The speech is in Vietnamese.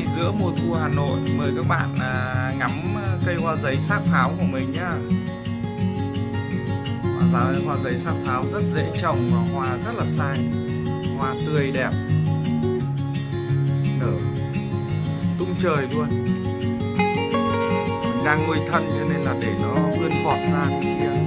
giấy giữa mùa thu Hà Nội. Mời các bạn à, ngắm à, cây hoa giấy sát pháo của mình nhá. Hoa, hoa giấy sát pháo rất dễ trồng và hoa rất là sai hoa tươi đẹp. Nở. Tung trời luôn. Mình đang nuôi thân cho nên là để nó vươn vọt ra. kia